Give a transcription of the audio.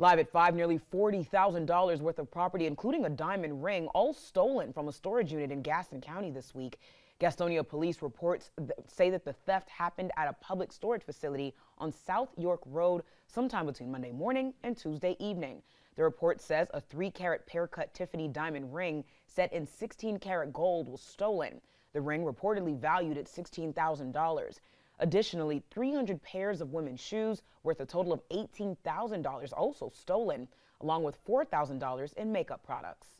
Live at 5, nearly $40,000 worth of property, including a diamond ring, all stolen from a storage unit in Gaston County this week. Gastonia police reports th say that the theft happened at a public storage facility on South York Road sometime between Monday morning and Tuesday evening. The report says a 3 carat pear cut Tiffany diamond ring set in 16-carat gold was stolen. The ring reportedly valued at $16,000. Additionally, 300 pairs of women's shoes worth a total of $18,000 also stolen, along with $4,000 in makeup products.